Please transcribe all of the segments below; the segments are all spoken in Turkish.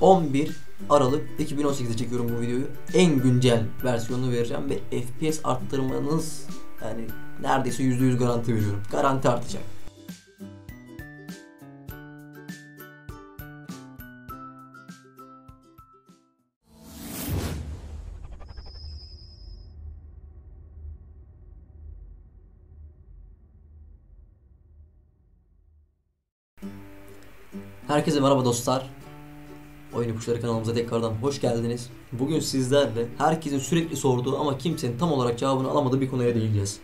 11 Aralık 2018'de çekiyorum bu videoyu. En güncel versiyonunu vereceğim ve FPS arttırmanız yani neredeyse %100 garanti veriyorum. Garanti artacak. Herkese merhaba dostlar. Oyun Kuşları kanalımıza tekrardan hoş geldiniz. Bugün sizlerle herkesin sürekli sorduğu ama kimsenin tam olarak cevabını alamadığı bir konuya değineceğiz.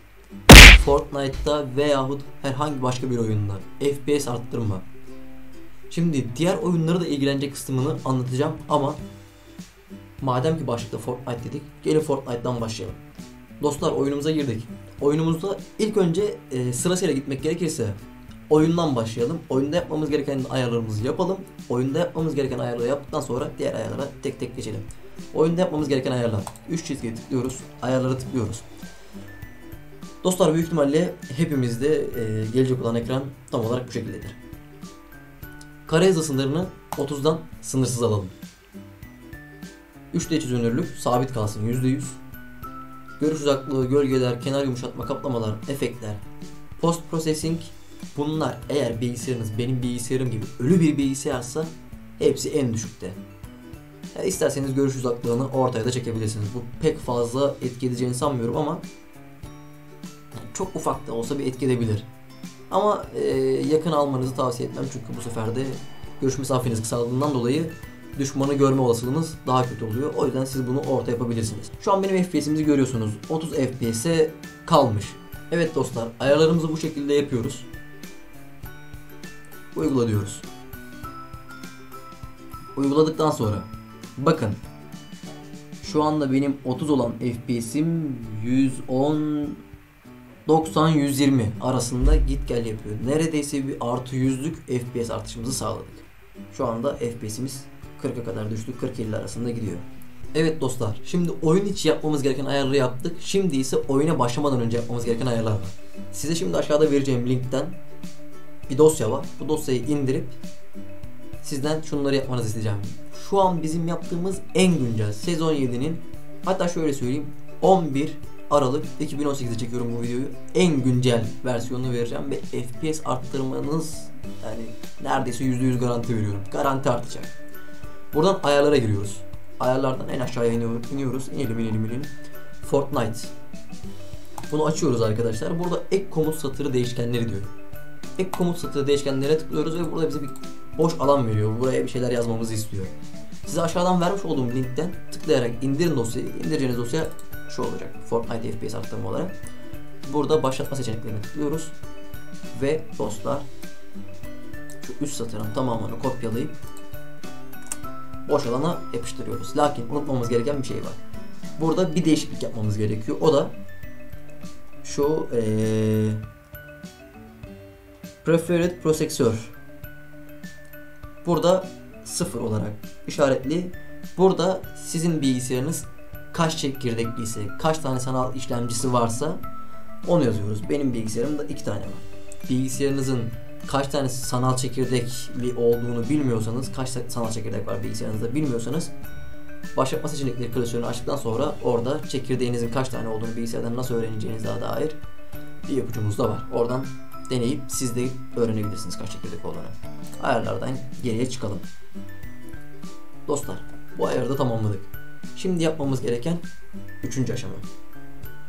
Fortnite'da veyahut herhangi başka bir oyunda FPS arttırma. Şimdi diğer oyunları da ilgilenecek kısmını anlatacağım ama madem ki başlıkta Fortnite dedik, gelin Fortnite'dan başlayalım. Dostlar oyunumuza girdik. Oyunumuzda ilk önce e, sırasıyla gitmek gerekirse oyundan başlayalım. Oyunda yapmamız gereken ayarlarımızı yapalım. Oyunda yapmamız gereken ayarları yaptıktan sonra diğer ayarlara tek tek geçelim. Oyunda yapmamız gereken ayarlar. 3 çizgiye tıklıyoruz. Ayarlara tıklıyoruz. Dostlar büyük ihtimalle hepimizde e, gelecek olan ekran tam olarak bu şekildedir. Kare hızı sınırını 30'dan sınırsız alalım. 3D çözünürlük sabit kalsın %100. Görüş uzaklığı, gölgeler, kenar yumuşatma, kaplamalar, efektler, post processing Bunlar eğer bilgisayarınız benim bilgisayarım gibi ölü bir bilgisayarsa hepsi en düşükte. Ya isterseniz görüş uzaklığını ortaya da çekebilirsiniz. Bu pek fazla etki edeceğini sanmıyorum ama çok ufak da olsa bir etki edebilir. Ama e, yakın almanızı tavsiye etmem çünkü bu sefer de görüş mesafeniz kısaldığından dolayı düşmanı görme olasılığınız daha kötü oluyor. O yüzden siz bunu orta yapabilirsiniz. Şu an benim FPS'imizi görüyorsunuz. 30 FPS'e kalmış. Evet dostlar ayarlarımızı bu şekilde yapıyoruz. Uygula diyoruz. Uyguladıktan sonra bakın şu anda benim 30 olan FPS'im 110 90 120 arasında git gel yapıyor. Neredeyse bir artı yüzlük FPS artışımızı sağladık. Şu anda FPS'imiz 40'a kadar düştü. 40-50 arasında gidiyor. Evet dostlar, şimdi oyun içi yapmamız gereken ayarları yaptık. Şimdi ise oyuna başlamadan önce yapmamız gereken ayarlar var. Size şimdi aşağıda vereceğim linkten bir dosya var. Bu dosyayı indirip sizden şunları yapmanızı isteyeceğim. Şu an bizim yaptığımız en güncel sezon 7'nin hatta şöyle söyleyeyim 11 Aralık 2018'de çekiyorum bu videoyu. En güncel versiyonunu vereceğim ve FPS arttırmanız yani neredeyse %100 garanti veriyorum. Garanti artacak. Buradan ayarlara giriyoruz. Ayarlardan en aşağıya iniyoruz. İnelim inelim inelim. Fortnite. Bunu açıyoruz arkadaşlar. Burada ek komut satırı değişkenleri diyor ek komut satırı değişkenlere tıklıyoruz ve burada bize bir boş alan veriyor. Buraya bir şeyler yazmamızı istiyor. Size aşağıdan vermiş olduğum linkten tıklayarak indirin dosyayı. İndireceğiniz dosya şu olacak. Fortnite FPS arttırma olarak. Burada başlatma seçeneklerine tıklıyoruz. Ve dostlar şu üst satırın tamamını kopyalayıp boş alana yapıştırıyoruz. Lakin unutmamız gereken bir şey var. Burada bir değişiklik yapmamız gerekiyor. O da şu ee, Preferred Processor. Burada sıfır olarak işaretli. Burada sizin bilgisayarınız kaç çekirdekliyse, kaç tane sanal işlemcisi varsa onu yazıyoruz. Benim bilgisayarımda iki tane var. Bilgisayarınızın kaç tane sanal çekirdekli olduğunu bilmiyorsanız, kaç sanal çekirdek var bilgisayarınızda bilmiyorsanız başlatma seçenekleri klasörünü açtıktan sonra orada çekirdeğinizin kaç tane olduğunu bilgisayardan nasıl öğreneceğinize dair bir ipucumuz da var. Oradan deneyip siz de öğrenebilirsiniz kaç çekirdek olduğunu. Ayarlardan geriye çıkalım. Dostlar bu ayarı da tamamladık. Şimdi yapmamız gereken 3. aşama.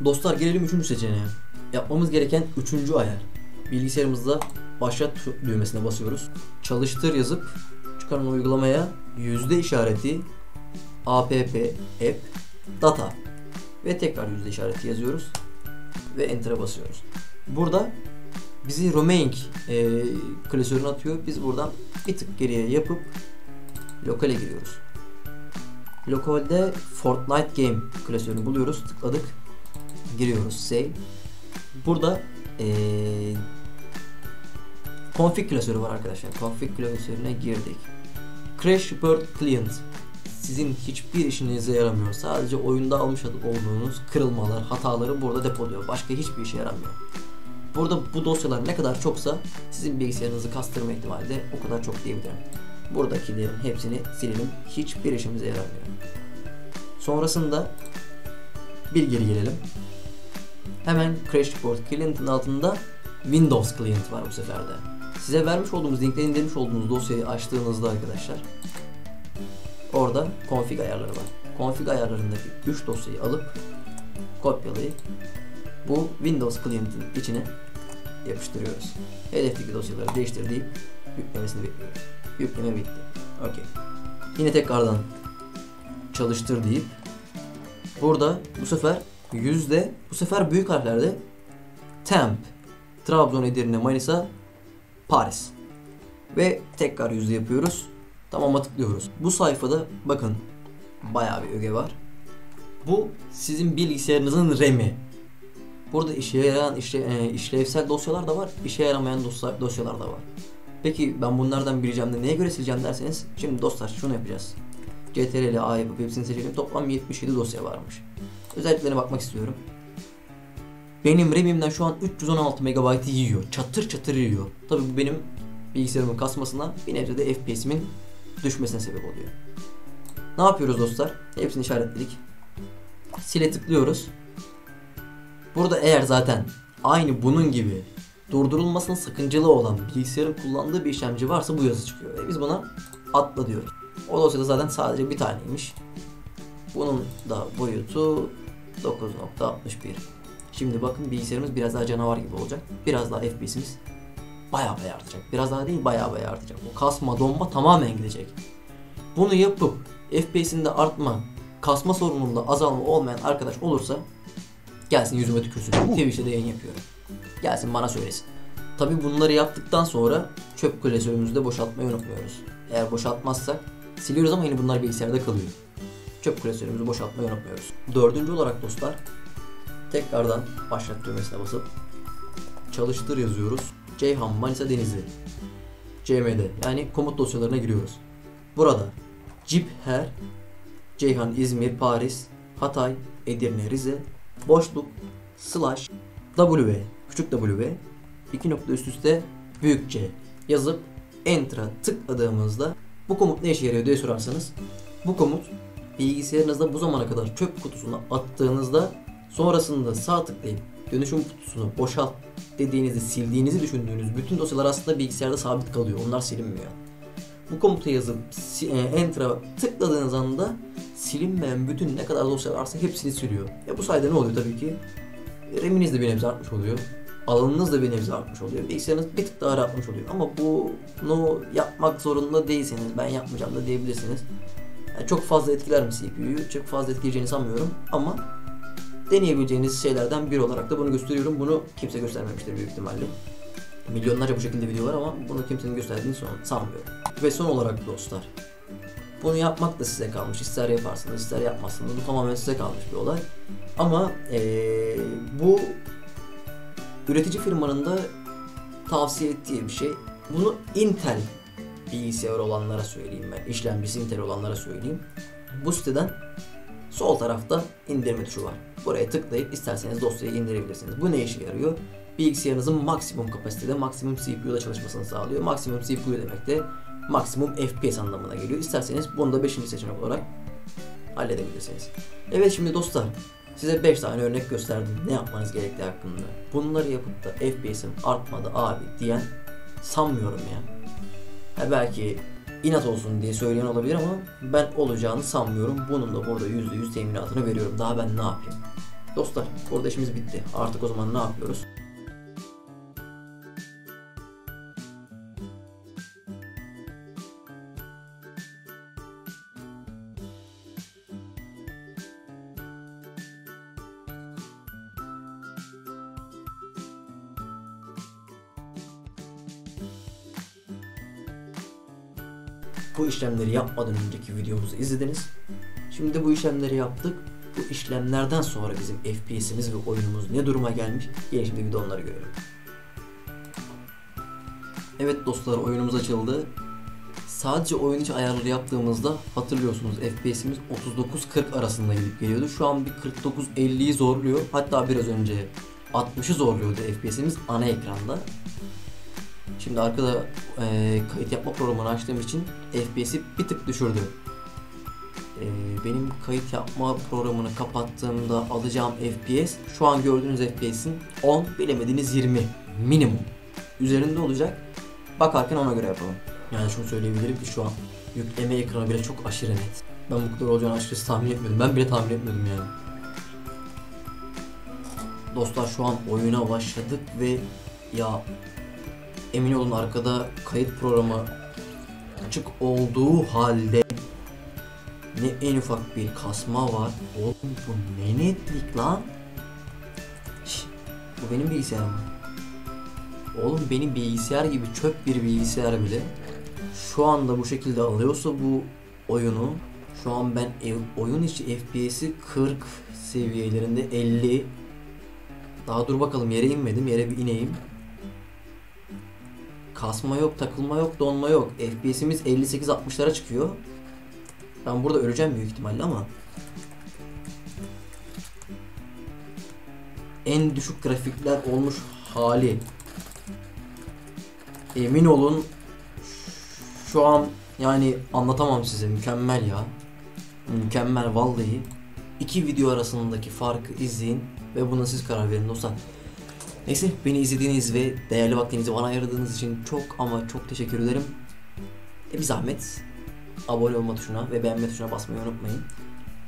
Dostlar gelelim 3. seçeneğe. Yapmamız gereken 3. ayar. Bilgisayarımızda başlat düğmesine basıyoruz. Çalıştır yazıp çıkaran uygulamaya yüzde işareti app app data ve tekrar yüzde işareti yazıyoruz ve enter'a basıyoruz. Burada bizi Roaming e, klasörüne atıyor. Biz buradan bir tık geriye yapıp lokale giriyoruz. Lokalde Fortnite Game klasörünü buluyoruz. Tıkladık. Giriyoruz. Save. Burada e, config klasörü var arkadaşlar. Config klasörüne girdik. Crash Bird Client sizin hiçbir işinize yaramıyor. Sadece oyunda almış olduğunuz kırılmalar, hataları burada depoluyor. Başka hiçbir işe yaramıyor. Burada bu dosyalar ne kadar çoksa sizin bilgisayarınızı kastırma ihtimali de o kadar çok diyebilirim. Buradakilerin hepsini silelim. Hiçbir işimize yaramıyor. Sonrasında bir geri gelelim. Hemen Crash Report Client'ın altında Windows Client var bu sefer de. Size vermiş olduğumuz linkten indirmiş olduğunuz dosyayı açtığınızda arkadaşlar orada config ayarları var. Config ayarlarındaki 3 dosyayı alıp kopyalayıp bu Windows Client'in içine yapıştırıyoruz. Hedefteki dosyaları değiştir deyip yüklemesini bekliyoruz. Yükleme bitti. Okey. Yine tekrardan çalıştır deyip burada bu sefer yüzde bu sefer büyük harflerde temp Trabzon, Edirne, Manisa, Paris ve tekrar yüzde yapıyoruz. Tamam'a tıklıyoruz. Bu sayfada bakın bayağı bir öge var. Bu sizin bilgisayarınızın RAM'i. Burada işe yarayan işle, e, işlevsel dosyalar da var, işe yaramayan dosya, dosyalar da var. Peki ben bunlardan bileceğim de neye göre sileceğim derseniz şimdi dostlar şunu yapacağız. CTRL A yapıp hepsini seçelim. Toplam 77 dosya varmış. Özelliklerine bakmak istiyorum. Benim RAM'imden şu an 316 MB yiyor. Çatır çatır yiyor. Tabi bu benim bilgisayarımın kasmasına bir nebze de FPS'imin düşmesine sebep oluyor. Ne yapıyoruz dostlar? Hepsini işaretledik. Sile tıklıyoruz. Burada eğer zaten aynı bunun gibi durdurulmasının sakıncalı olan bilgisayarın kullandığı bir işlemci varsa bu yazı çıkıyor. E biz buna atla diyoruz. O dosyada zaten sadece bir taneymiş. Bunun da boyutu 9.61. Şimdi bakın bilgisayarımız biraz daha canavar gibi olacak. Biraz daha FPS'imiz baya baya artacak. Biraz daha değil baya baya artacak. O kasma donma tamamen gidecek. Bunu yapıp FPS'inde artma, kasma sorununda azalma olmayan arkadaş olursa gelsin yüzüme tükürsün. Twitch'te de yayın yapıyorum. Gelsin bana söylesin. Tabi bunları yaptıktan sonra çöp klasörümüzü de boşaltmayı unutmuyoruz. Eğer boşaltmazsak siliyoruz ama yine bunlar bilgisayarda kalıyor. Çöp klasörümüzü boşaltmayı unutmuyoruz. Dördüncü olarak dostlar tekrardan başlat düğmesine basıp çalıştır yazıyoruz. Ceyhan Manisa Denizli CMD yani komut dosyalarına giriyoruz. Burada Cip Her Ceyhan İzmir Paris Hatay Edirne Rize boşluk slash W küçük W iki nokta üst üste büyük C yazıp Enter'a tıkladığımızda bu komut ne işe yarıyor diye sorarsanız bu komut bilgisayarınızda bu zamana kadar çöp kutusuna attığınızda sonrasında sağ tıklayıp dönüşüm kutusunu boşalt dediğinizi sildiğinizi düşündüğünüz bütün dosyalar aslında bilgisayarda sabit kalıyor. Onlar silinmiyor. Bu komutu yazıp e, Enter'a tıkladığınız anda silinmeyen bütün ne kadar dosya varsa hepsini siliyor. Ya bu sayede ne oluyor tabii ki? RAM'iniz de bir nebze artmış oluyor. Alanınız da bir nebze artmış oluyor. Bilgisayarınız bir tık daha rahatmış oluyor. Ama bunu yapmak zorunda değilseniz, ben yapmayacağım da diyebilirsiniz. Yani çok fazla etkiler mi CPU'yu? Çok fazla etkileyeceğini sanmıyorum ama deneyebileceğiniz şeylerden biri olarak da bunu gösteriyorum. Bunu kimse göstermemiştir büyük ihtimalle. Milyonlarca bu şekilde video var ama bunu kimsenin gösterdiğini sanmıyorum. Ve son olarak dostlar. Bunu yapmak da size kalmış. İster yaparsınız ister yapmazsınız. Bu tamamen size kalmış bir olay. Ama ee, bu üretici firmanın da tavsiye ettiği bir şey. Bunu Intel bilgisayar olanlara söyleyeyim ben. İşlemcisi Intel olanlara söyleyeyim. Bu siteden sol tarafta indirme tuşu var. Buraya tıklayıp isterseniz dosyayı indirebilirsiniz. Bu ne işe yarıyor? Bilgisayarınızın maksimum kapasitede, maksimum CPU'da çalışmasını sağlıyor. Maksimum CPU demek de maksimum FPS anlamına geliyor. İsterseniz bunu da 5. seçenek olarak halledebilirsiniz. Evet şimdi dostlar size 5 tane örnek gösterdim ne yapmanız gerektiği hakkında. Bunları yapıp da FPS'im artmadı abi diyen sanmıyorum ya. Ha belki inat olsun diye söyleyen olabilir ama ben olacağını sanmıyorum. Bunun da burada %100 teminatını veriyorum. Daha ben ne yapayım? Dostlar burada işimiz bitti. Artık o zaman ne yapıyoruz? Bu işlemleri yapmadan önceki videomuzu izlediniz. Şimdi bu işlemleri yaptık. Bu işlemlerden sonra bizim FPS'imiz ve oyunumuz ne duruma gelmiş? Gelin şimdi bir onları görelim. Evet dostlar oyunumuz açıldı. Sadece oyun içi ayarları yaptığımızda hatırlıyorsunuz FPS'imiz 39-40 arasında gidip geliyordu. Şu an bir 49-50'yi zorluyor. Hatta biraz önce 60'ı zorluyordu FPS'imiz ana ekranda. Şimdi arkada e, kayıt yapma programını açtığım için FPS'i bir tık düşürdü. E, benim kayıt yapma programını kapattığımda alacağım FPS şu an gördüğünüz FPS'in 10 bilemediniz 20 minimum üzerinde olacak. Bakarken ona göre yapalım. Yani şunu söyleyebilirim ki şu an yükleme ekranı bile çok aşırı net. Ben bu kadar olacağını açıkçası tahmin etmiyordum. Ben bile tahmin etmiyordum yani. Dostlar şu an oyuna başladık ve ya emin olun arkada kayıt programı açık olduğu halde ne en ufak bir kasma var. Oğlum bu ne netlik lan? Şş, bu benim bilgisayarım. Oğlum benim bilgisayar gibi çöp bir bilgisayar bile şu anda bu şekilde alıyorsa bu oyunu şu an ben ev, oyun içi FPS'i 40 seviyelerinde 50 daha dur bakalım yere inmedim yere bir ineyim kasma yok takılma yok donma yok FPS'imiz 58-60'lara çıkıyor ben burada öleceğim büyük ihtimalle ama en düşük grafikler olmuş hali emin olun şu an yani anlatamam size mükemmel ya. Mükemmel vallahi. İki video arasındaki farkı izleyin ve buna siz karar verin dostlar. Neyse beni izlediğiniz ve değerli vaktinizi bana ayırdığınız için çok ama çok teşekkür ederim. E bir zahmet abone olma tuşuna ve beğenme tuşuna basmayı unutmayın.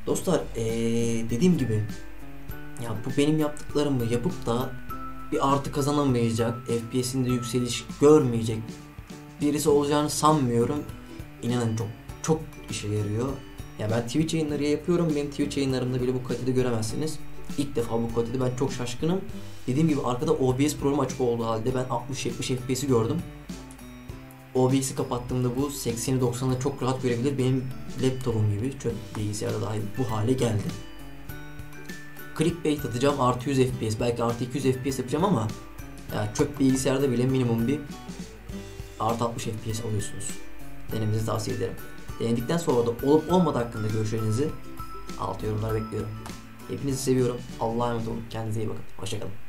Dostlar ee, dediğim gibi ya bu benim yaptıklarımı yapıp da bir artı kazanamayacak, FPS'inde yükseliş görmeyecek birisi olacağını sanmıyorum. İnanın çok çok işe yarıyor. Ya ben Twitch yayınları yapıyorum. Benim Twitch yayınlarımda bile bu kalitede göremezsiniz. İlk defa bu kalitede ben çok şaşkınım. Dediğim gibi arkada OBS programı açık olduğu halde ben 60-70 FPS'i gördüm. OBS'i kapattığımda bu 80'i 90'ı çok rahat görebilir. Benim laptopum gibi çöp bilgisayarda dahi bu hale geldi. Clickbait atacağım artı 100 FPS belki artı 200 FPS yapacağım ama ya çöp bilgisayarda bile minimum bir artı 60 FPS alıyorsunuz. Denemenizi tavsiye ederim. Denedikten sonra da olup olmadığı hakkında görüşlerinizi alt yorumlara bekliyorum. Hepinizi seviyorum. Allah'a emanet olun. Kendinize iyi bakın. Hoşçakalın.